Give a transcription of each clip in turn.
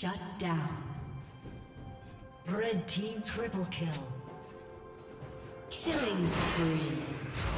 Shut down. Red team triple kill. Killing spree.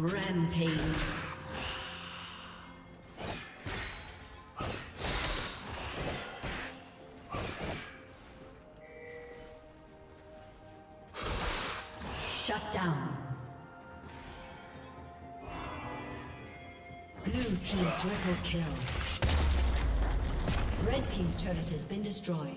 Rampage. Shut down. Blue team triple kill. Red team's turret has been destroyed.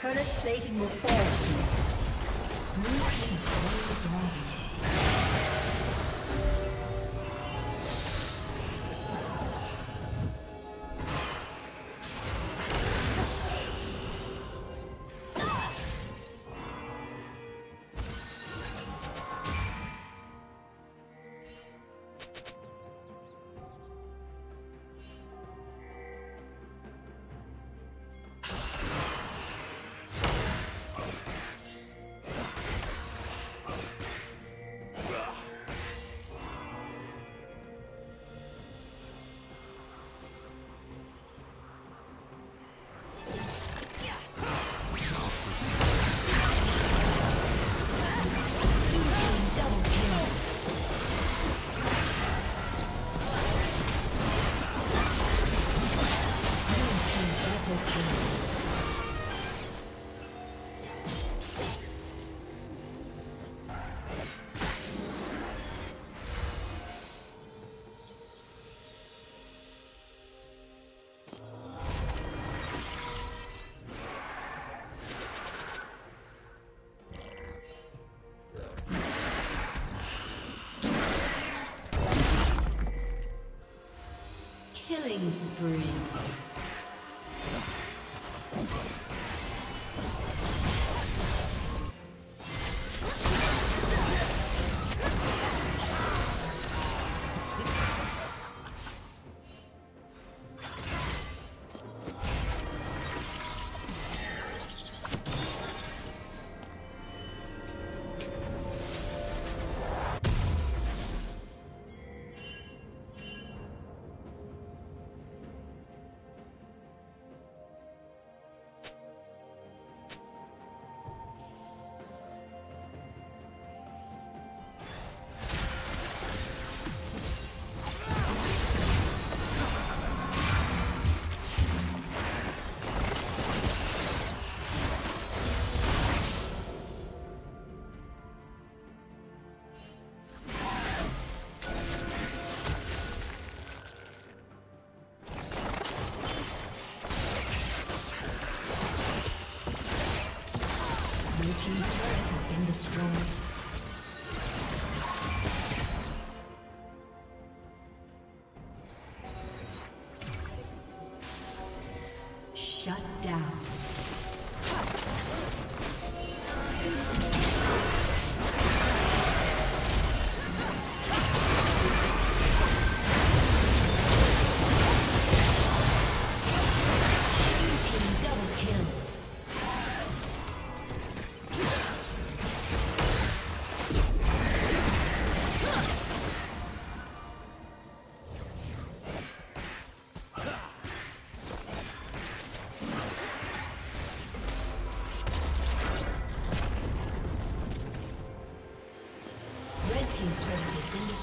Turret plating will fall soon. Blue team slain the dragon. Three. Killing spree. Shut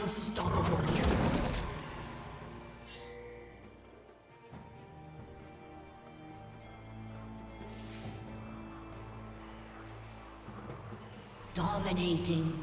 Unstoppable. Dominating.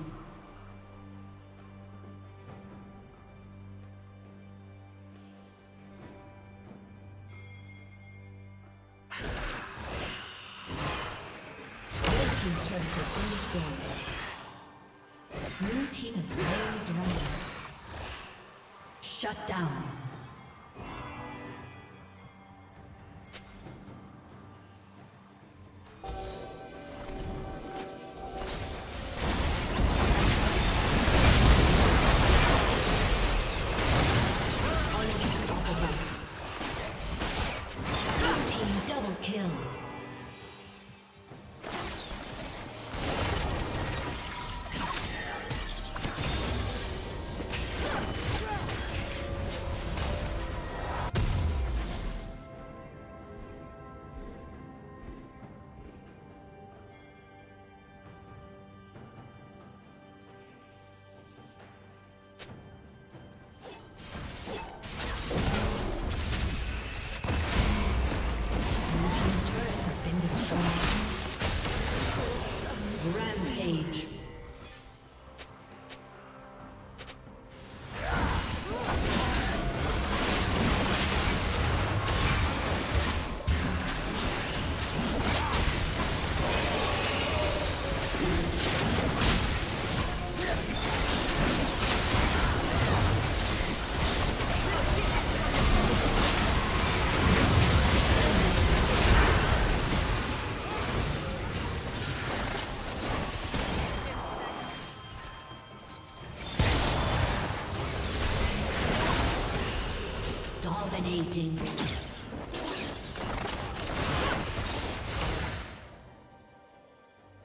Dominating.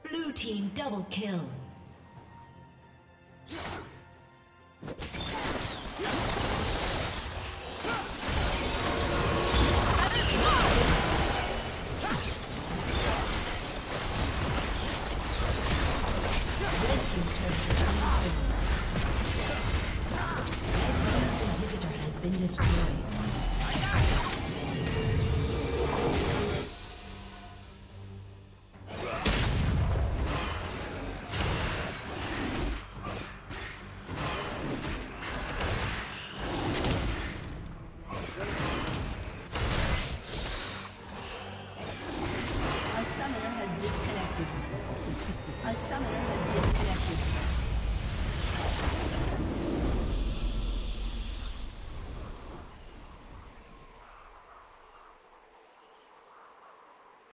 Blue team double kill. A summoner